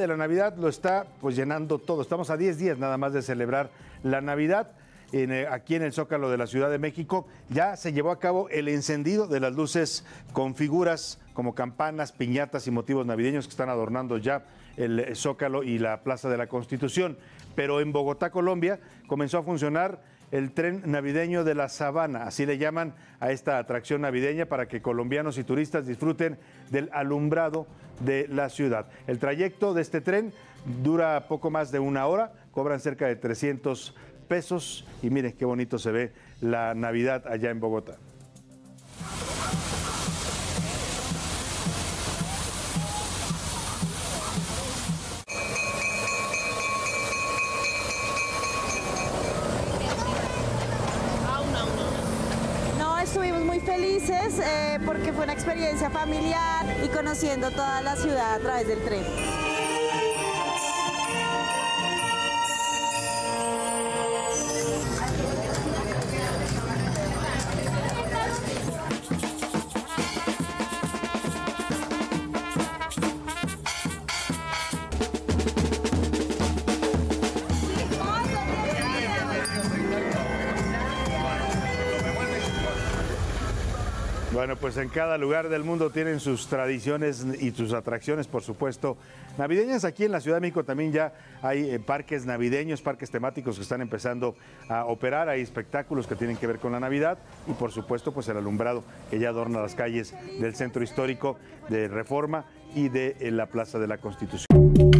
de la Navidad lo está pues llenando todo. Estamos a 10 días nada más de celebrar la Navidad. Eh, aquí en el Zócalo de la Ciudad de México ya se llevó a cabo el encendido de las luces con figuras como campanas, piñatas y motivos navideños que están adornando ya el Zócalo y la Plaza de la Constitución. Pero en Bogotá, Colombia, comenzó a funcionar el tren navideño de la Sabana, así le llaman a esta atracción navideña para que colombianos y turistas disfruten del alumbrado de la ciudad. El trayecto de este tren dura poco más de una hora, cobran cerca de 300 pesos y miren qué bonito se ve la Navidad allá en Bogotá. Felices eh, porque fue una experiencia familiar y conociendo toda la ciudad a través del tren. Bueno, pues en cada lugar del mundo tienen sus tradiciones y sus atracciones, por supuesto, navideñas. Aquí en la Ciudad de México también ya hay eh, parques navideños, parques temáticos que están empezando a operar. Hay espectáculos que tienen que ver con la Navidad y, por supuesto, pues el alumbrado que ya adorna las calles del centro histórico de Reforma y de eh, la Plaza de la Constitución.